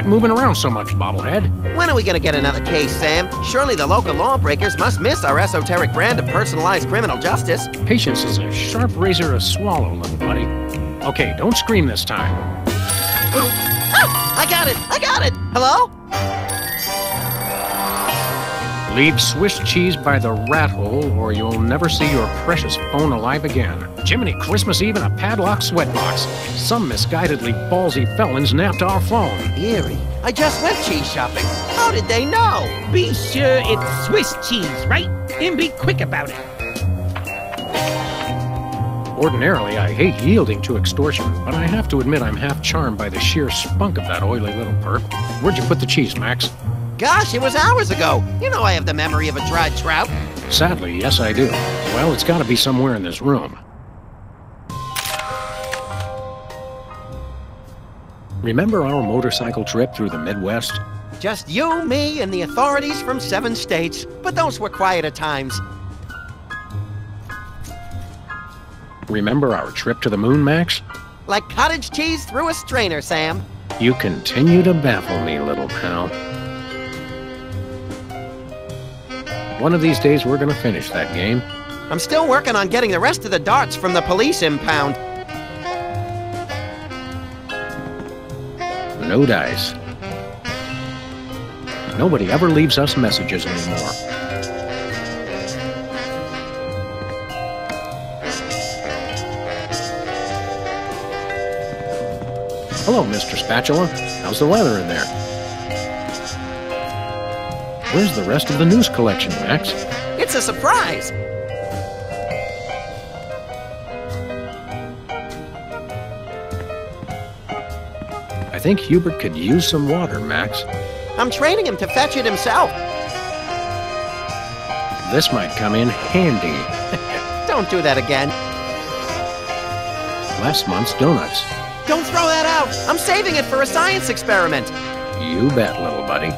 Quit moving around so much, bobblehead. When are we gonna get another case, Sam? Surely the local lawbreakers must miss our esoteric brand of personalized criminal justice. Patience is a sharp razor to swallow, little buddy. Okay, don't scream this time. Ah, I got it! I got it! Hello? Leave Swiss cheese by the rat hole, or you'll never see your precious phone alive again. Jiminy Christmas Eve in a padlock sweatbox. Some misguidedly ballsy felons napped our phone. Eerie. I just went cheese shopping. How did they know? Be sure it's Swiss cheese, right? And be quick about it. Ordinarily, I hate yielding to extortion, but I have to admit I'm half charmed by the sheer spunk of that oily little perp. Where'd you put the cheese, Max? Gosh, it was hours ago. You know I have the memory of a dried trout. Sadly, yes, I do. Well, it's gotta be somewhere in this room. Remember our motorcycle trip through the Midwest? Just you, me, and the authorities from seven states. But those were quieter times. Remember our trip to the moon, Max? Like cottage cheese through a strainer, Sam. You continue to baffle me, little pal. One of these days, we're gonna finish that game. I'm still working on getting the rest of the darts from the police impound. No dice. Nobody ever leaves us messages anymore. Hello, Mr. Spatula. How's the weather in there? Where's the rest of the news collection, Max? It's a surprise. I think Hubert could use some water, Max. I'm training him to fetch it himself. This might come in handy. Don't do that again. Last month's donuts. Don't throw that out. I'm saving it for a science experiment. You bet, little buddy.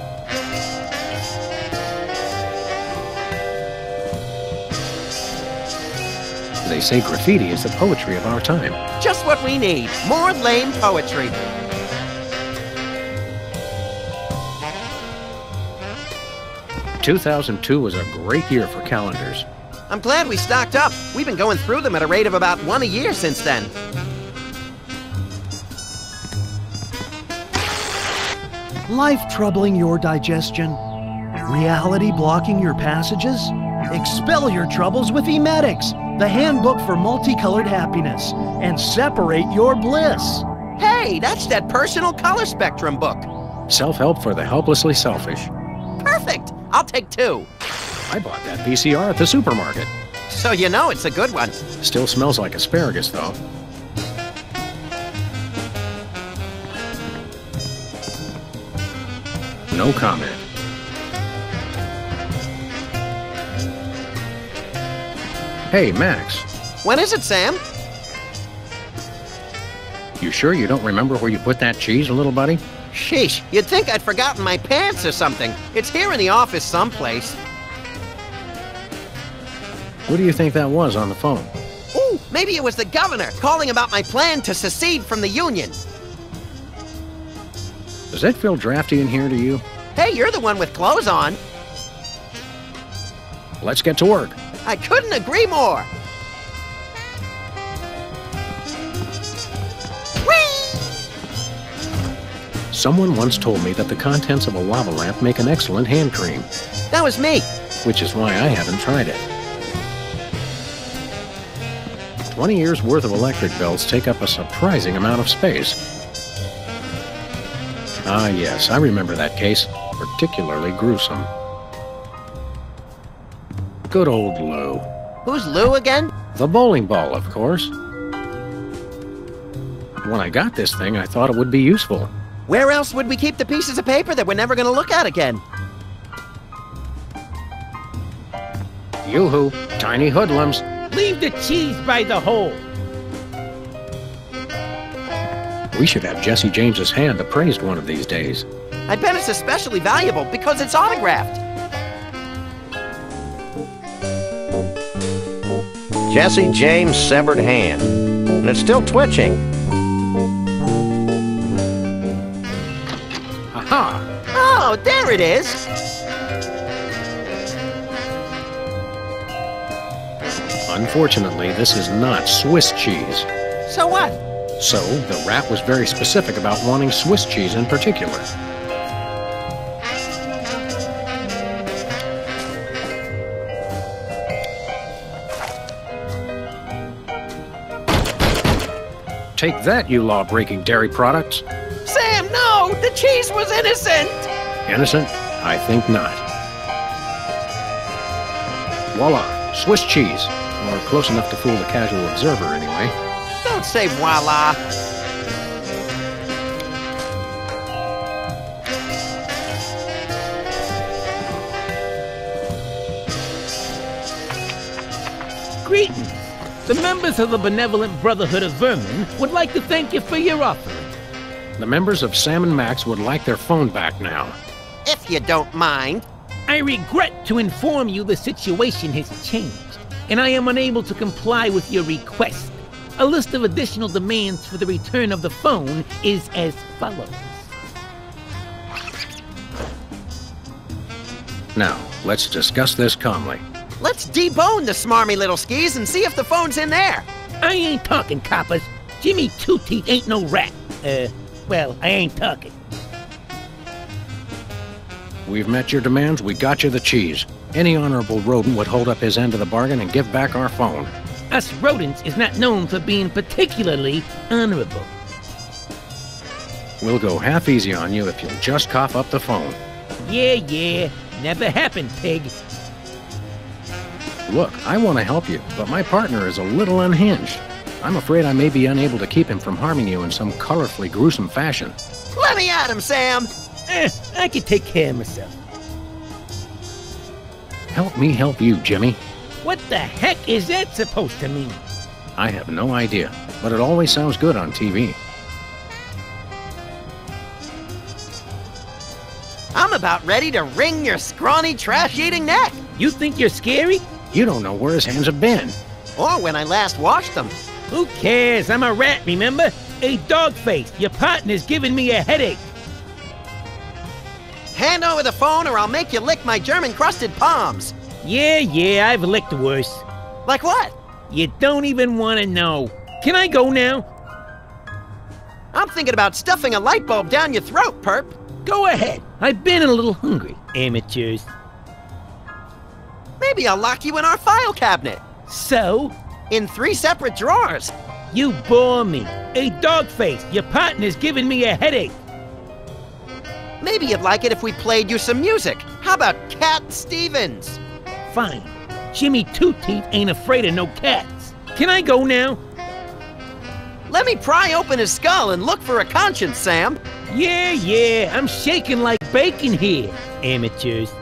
They say graffiti is the poetry of our time. Just what we need. More lame poetry. Two thousand two was a great year for calendars. I'm glad we stocked up. We've been going through them at a rate of about one a year since then. Life troubling your digestion? Reality blocking your passages? Expel your troubles with Emetics, the handbook for multicolored happiness, and separate your bliss. Hey, that's that personal color spectrum book. Self help for the helplessly selfish. Perfect. I'll take two. I bought that VCR at the supermarket. So you know it's a good one. Still smells like asparagus, though. No comment. Hey, Max. When is it, Sam? You sure you don't remember where you put that cheese, little buddy? Sheesh, you'd think I'd forgotten my pants or something. It's here in the office someplace. What do you think that was on the phone? Ooh, maybe it was the governor calling about my plan to secede from the Union. Does that feel drafty in here to you? Hey, you're the one with clothes on. Let's get to work. I couldn't agree more. Someone once told me that the contents of a lava lamp make an excellent hand cream. That was me. Which is why I haven't tried it. 20 years worth of electric belts take up a surprising amount of space. Ah, yes, I remember that case. Particularly gruesome. Good old Lou. Who's Lou again? The bowling ball, of course. When I got this thing, I thought it would be useful. Where else would we keep the pieces of paper that we're never going to look at again? Yoo-hoo, tiny hoodlums. Leave the cheese by the hole. We should have Jesse James's hand appraised one of these days. I bet it's especially valuable because it's autographed. Jesse James' severed hand. And it's still twitching. Aha! Oh, there it is. Unfortunately, this is not Swiss cheese. So what? So, the rat was very specific about wanting Swiss cheese in particular. Take that, you law-breaking dairy products. Sam, no! The cheese was innocent! Innocent? I think not. Voila, Swiss cheese. Or close enough to fool the casual observer, anyway. Don't say voila. Greetings. The members of the Benevolent Brotherhood of Vermin would like to thank you for your offer. The members of Sam and Max would like their phone back now. If you don't mind. I regret to inform you the situation has changed, and I am unable to comply with your request. A list of additional demands for the return of the phone is as follows. Now, let's discuss this calmly. Let's debone the smarmy little skis and see if the phone's in there. I ain't talking, coppers. Jimmy Two Teeth ain't no rat. Uh, well, I ain't talking. We've met your demands, we got you the cheese. Any honorable rodent would hold up his end of the bargain and give back our phone. Us rodents is not known for being particularly honorable. We'll go half easy on you if you'll just cough up the phone. Yeah, yeah. Never happened, pig. Look, I want to help you, but my partner is a little unhinged. I'm afraid I may be unable to keep him from harming you in some colorfully gruesome fashion. Let me at him, Sam. Eh, I can take care of myself. Help me help you, Jimmy. What the heck is that supposed to mean? I have no idea, but it always sounds good on TV. I'm about ready to wring your scrawny, trash-eating neck. You think you're scary? You don't know where his hands have been. Or when I last washed them. Who cares? I'm a rat, remember? A dog face. Your partner's giving me a headache. Hand over the phone or I'll make you lick my German-crusted palms. Yeah, yeah, I've licked worse. Like what? You don't even want to know. Can I go now? I'm thinking about stuffing a light bulb down your throat, perp. Go ahead. I've been a little hungry, amateurs. Maybe I'll lock you in our file cabinet. So, In three separate drawers. you bore me. A dog face. Your partner's giving me a headache. Maybe you'd like it if we played you some music. How about Cat Stevens? Fine. Jimmy Two Teeth ain't afraid of no cats. Can I go now? Let me pry open his skull and look for a conscience, Sam. Yeah, yeah, I'm shaking like bacon here, amateurs.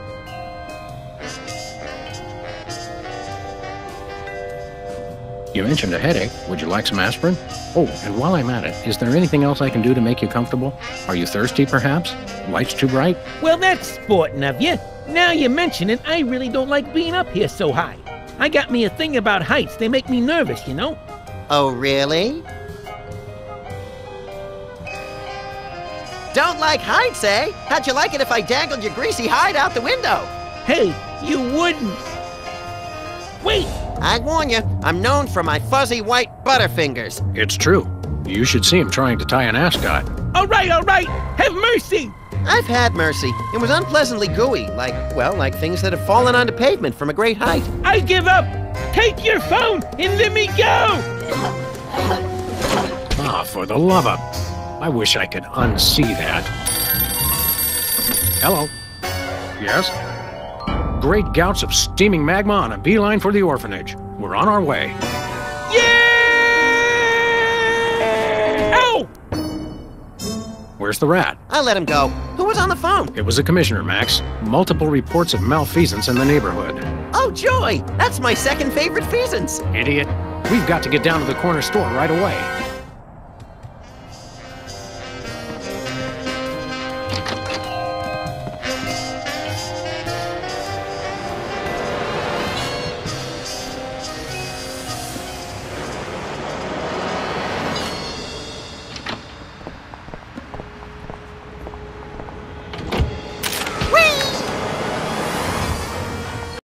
You mentioned a headache. Would you like some aspirin? Oh, and while I'm at it, is there anything else I can do to make you comfortable? Are you thirsty, perhaps? Lights too bright? Well, that's sporting of you. Now you mention it, I really don't like being up here so high. I got me a thing about heights. They make me nervous, you know? Oh, really? Don't like heights, eh? How'd you like it if I dangled your greasy hide out the window? Hey, you wouldn't. Wait! I warn you, I'm known for my fuzzy white butterfingers. It's true. You should see him trying to tie an ascot. All right, all right! Have mercy! I've had mercy. It was unpleasantly gooey, like, well, like things that have fallen onto pavement from a great height. I give up! Take your phone and let me go! Ah, for the love of... I wish I could unsee that. Hello. Yes? Great gouts of steaming magma on a beeline for the orphanage. We're on our way. Yeah! Ow! Where's the rat? I let him go. Who was on the phone? It was the commissioner, Max. Multiple reports of malfeasance in the neighborhood. Oh, joy! That's my second favorite feasance. Idiot. We've got to get down to the corner store right away.